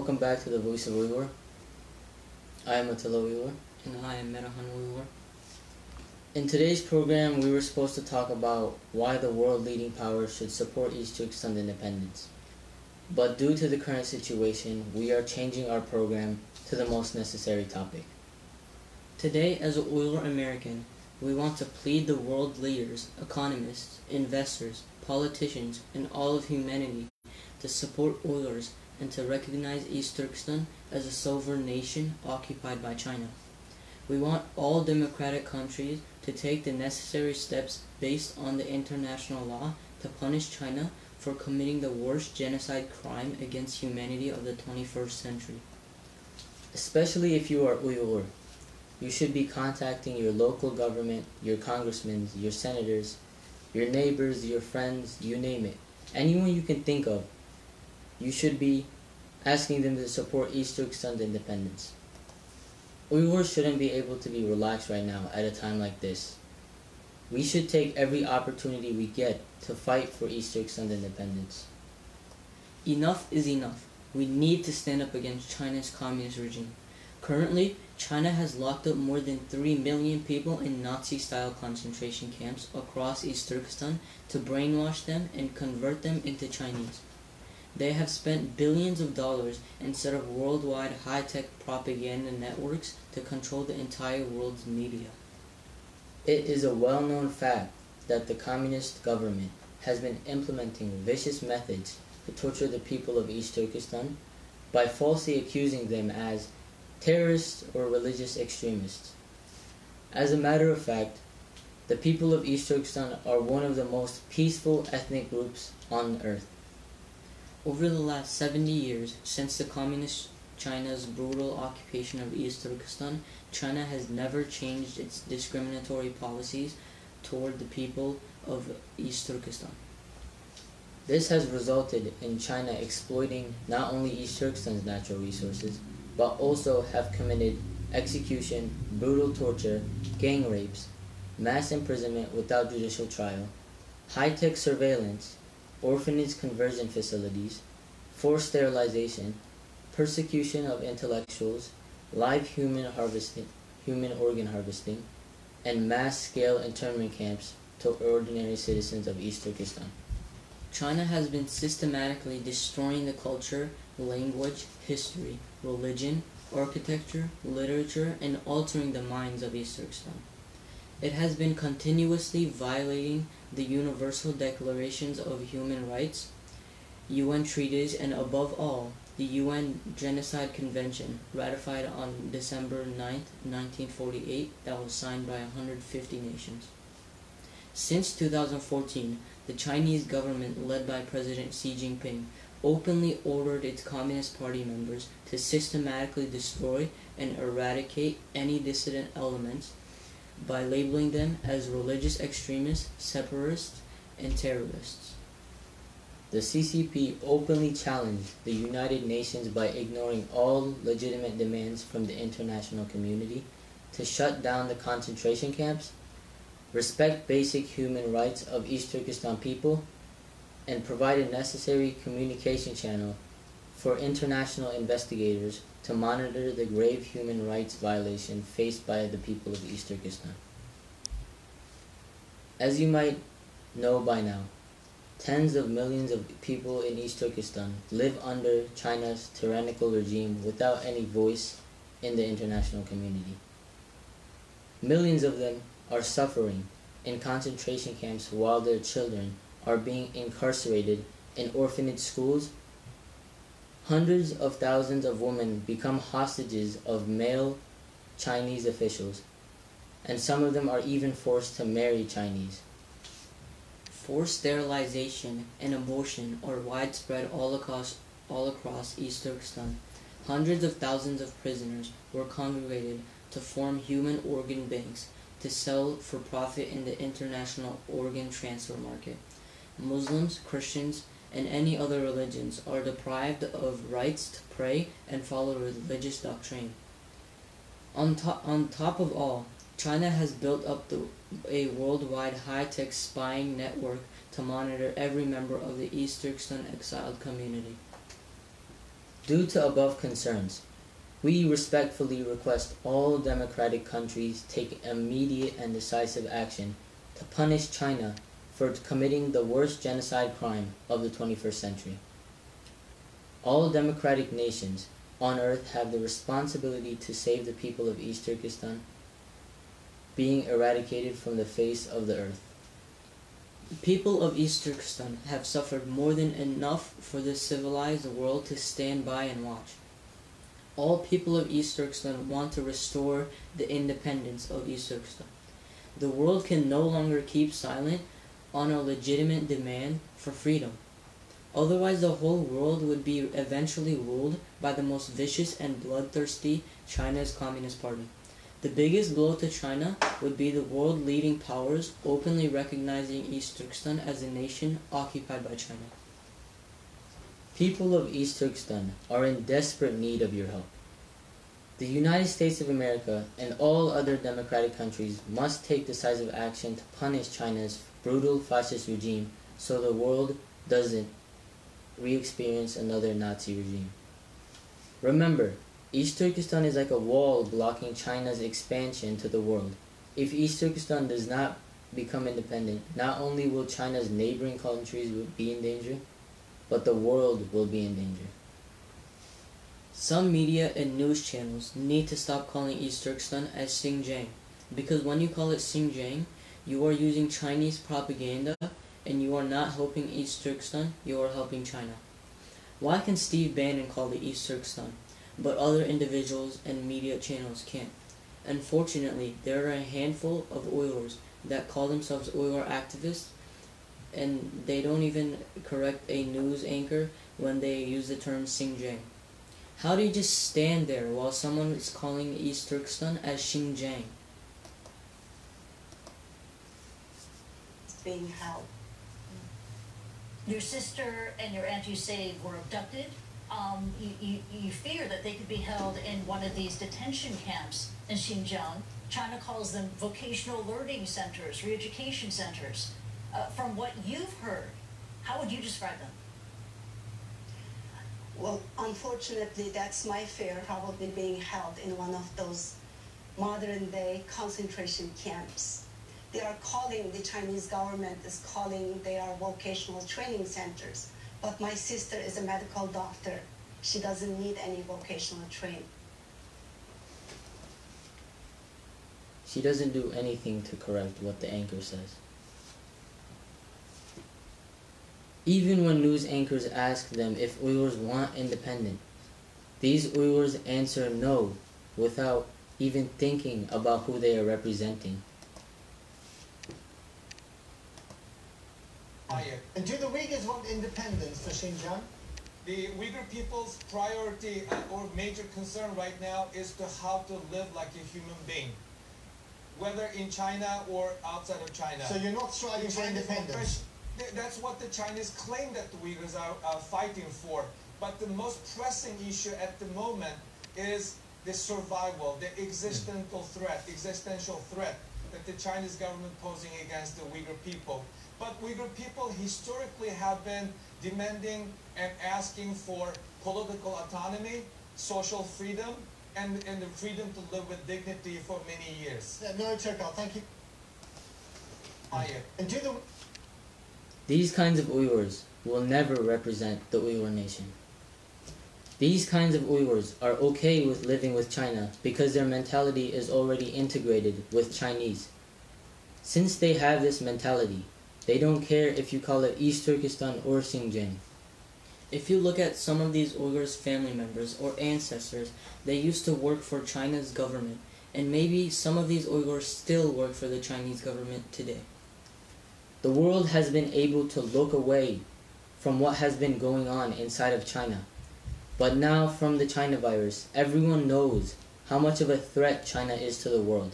Welcome back to the Voice of Uyghur. I am Attila Uyghur. And I am Metahan Uyghur. In today's program, we were supposed to talk about why the world leading powers should support East Turkestan independence. But due to the current situation, we are changing our program to the most necessary topic. Today, as an Uyghur American, we want to plead the world leaders, economists, investors, politicians, and all of humanity to support Uyghurs and to recognize East Turkestan as a sovereign nation occupied by China. We want all democratic countries to take the necessary steps based on the international law to punish China for committing the worst genocide crime against humanity of the 21st century. Especially if you are Uyghur, you should be contacting your local government, your congressmen, your senators, your neighbors, your friends, you name it. Anyone you can think of, you should be asking them to support East Turkestan's independence. Uyghurs shouldn't be able to be relaxed right now at a time like this. We should take every opportunity we get to fight for East Turkestan's independence. Enough is enough. We need to stand up against China's communist regime. Currently, China has locked up more than 3 million people in Nazi-style concentration camps across East Turkestan to brainwash them and convert them into Chinese. They have spent billions of dollars and set up worldwide high-tech propaganda networks to control the entire world's media. It is a well-known fact that the communist government has been implementing vicious methods to torture the people of East Turkestan by falsely accusing them as terrorists or religious extremists. As a matter of fact, the people of East Turkestan are one of the most peaceful ethnic groups on earth. Over the last 70 years, since the Communist China's brutal occupation of East Turkestan, China has never changed its discriminatory policies toward the people of East Turkestan. This has resulted in China exploiting not only East Turkestan's natural resources, but also have committed execution, brutal torture, gang rapes, mass imprisonment without judicial trial, high-tech surveillance, orphanage conversion facilities, forced sterilization, persecution of intellectuals, live human harvesting, human organ harvesting, and mass-scale internment camps to ordinary citizens of East Turkestan. China has been systematically destroying the culture, language, history, religion, architecture, literature, and altering the minds of East Turkestan. It has been continuously violating the Universal Declarations of Human Rights, UN treaties, and above all, the UN Genocide Convention, ratified on December 9, 1948, that was signed by 150 nations. Since 2014, the Chinese government, led by President Xi Jinping, openly ordered its Communist Party members to systematically destroy and eradicate any dissident elements by labeling them as religious extremists, separatists, and terrorists. The CCP openly challenged the United Nations by ignoring all legitimate demands from the international community to shut down the concentration camps, respect basic human rights of East Turkestan people, and provide a necessary communication channel for international investigators to monitor the grave human rights violation faced by the people of East Turkestan. As you might know by now, tens of millions of people in East Turkestan live under China's tyrannical regime without any voice in the international community. Millions of them are suffering in concentration camps while their children are being incarcerated in orphanage schools. Hundreds of thousands of women become hostages of male Chinese officials, and some of them are even forced to marry Chinese. Forced sterilization and abortion are widespread all across, all across East Turkestan. Hundreds of thousands of prisoners were congregated to form human organ banks to sell for profit in the international organ transfer market. Muslims, Christians, and any other religions are deprived of rights to pray and follow religious doctrine. On, to on top of all, China has built up the, a worldwide high-tech spying network to monitor every member of the East Turkestan exiled community. Due to above concerns, we respectfully request all democratic countries take immediate and decisive action to punish China for committing the worst genocide crime of the 21st century. All democratic nations on earth have the responsibility to save the people of East Turkestan being eradicated from the face of the earth. The people of East Turkestan have suffered more than enough for the civilized world to stand by and watch. All people of East Turkestan want to restore the independence of East Turkestan. The world can no longer keep silent on a legitimate demand for freedom. Otherwise, the whole world would be eventually ruled by the most vicious and bloodthirsty China's Communist Party. The biggest blow to China would be the world leading powers openly recognizing East Turkestan as a nation occupied by China. People of East Turkestan are in desperate need of your help. The United States of America and all other democratic countries must take decisive action to punish China's brutal fascist regime so the world doesn't re-experience another Nazi regime. Remember, East Turkestan is like a wall blocking China's expansion to the world. If East Turkestan does not become independent, not only will China's neighboring countries be in danger, but the world will be in danger. Some media and news channels need to stop calling East Turkestan as Xinjiang, because when you call it Xinjiang, you are using Chinese propaganda and you are not helping East Turkestan, you are helping China. Why can Steve Bannon call the East Turkestan, but other individuals and media channels can't? Unfortunately, there are a handful of Uyghurs that call themselves Uyghur activists and they don't even correct a news anchor when they use the term Xinjiang. How do you just stand there while someone is calling East Turkestan as Xinjiang? Being held. Your sister and your aunt, you say, were abducted. Um, you, you, you fear that they could be held in one of these detention camps in Xinjiang. China calls them vocational learning centers, re-education centers. Uh, from what you've heard, how would you describe them? Well, unfortunately, that's my fear, probably being held in one of those modern day concentration camps. Are calling, the Chinese government is calling, they are vocational training centers. But my sister is a medical doctor. She doesn't need any vocational training. She doesn't do anything to correct what the anchor says. Even when news anchors ask them if Uyghurs want independence, these Uyghurs answer no without even thinking about who they are representing. And do the Uyghurs want independence for Xinjiang? The Uyghur people's priority uh, or major concern right now is to how to live like a human being, whether in China or outside of China. So you're not striving for independence? That's what the Chinese claim that the Uyghurs are uh, fighting for. But the most pressing issue at the moment is the survival, the existential threat, existential threat that the Chinese government posing against the Uyghur people. But Uyghur people historically have been demanding and asking for political autonomy, social freedom, and, and the freedom to live with dignity for many years. Yeah, no, Turkal, thank you. Hiya. And do the These kinds of Uyghurs will never represent the Uyghur nation. These kinds of Uyghurs are okay with living with China because their mentality is already integrated with Chinese. Since they have this mentality, they don't care if you call it East Turkestan or Xinjiang. If you look at some of these Uyghurs' family members or ancestors, they used to work for China's government, and maybe some of these Uyghurs still work for the Chinese government today. The world has been able to look away from what has been going on inside of China. But now, from the China virus, everyone knows how much of a threat China is to the world.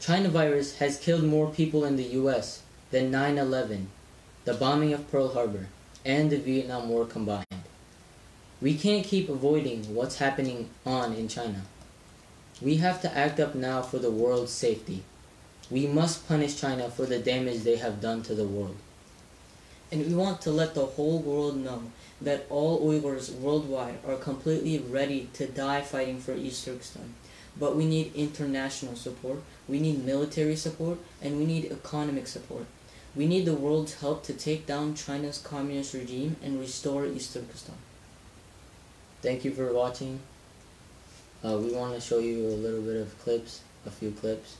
China virus has killed more people in the US than 9 11, the bombing of Pearl Harbor, and the Vietnam War combined. We can't keep avoiding what's happening on in China. We have to act up now for the world's safety. We must punish China for the damage they have done to the world. And we want to let the whole world know that all Uyghurs worldwide are completely ready to die fighting for East Turkestan. But we need international support, we need military support, and we need economic support. We need the world's help to take down China's communist regime and restore East Turkestan. Thank you for watching. Uh, we want to show you a little bit of clips, a few clips.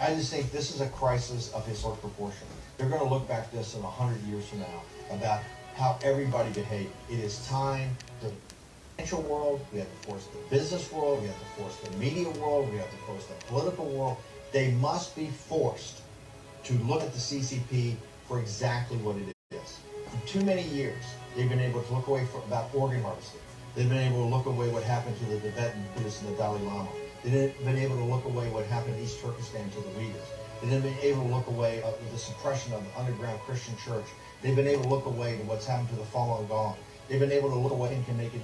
I just think this is a crisis of historic proportion. They're going to look back this in 100 years from now about how everybody behaved. It is time to financial world, we have to force the business world, we have to force the media world, we have to force the political world. They must be forced to look at the CCP for exactly what it is. For too many years, they've been able to look away from, about organ harvesting. They've been able to look away what happened to the Tibetan Buddhists and the Dalai Lama. They've been able to look away what happened in East Turkestan to the Uyghurs. They've been able to look away at the suppression of the underground Christian church. They've been able to look away to what's happened to the Falun Gong. They've been able to look away and can make it